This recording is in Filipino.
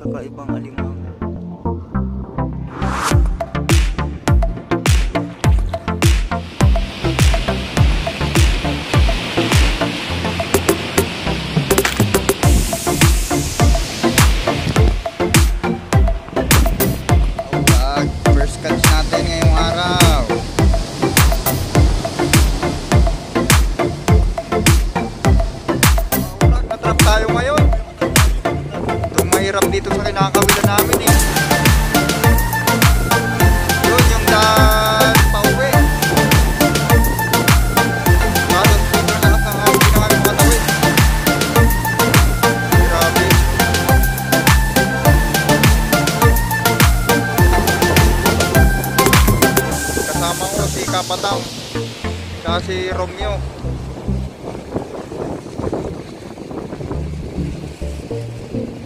kakaibang alimango. Vlog, first kinakawila namin eh. Yun, yung daan pauwi. Parang dito lahat ng hapon na kami matawid. Eh. Grabe. Kasama ko si Kapatang. Siya si Romeo. Romeo.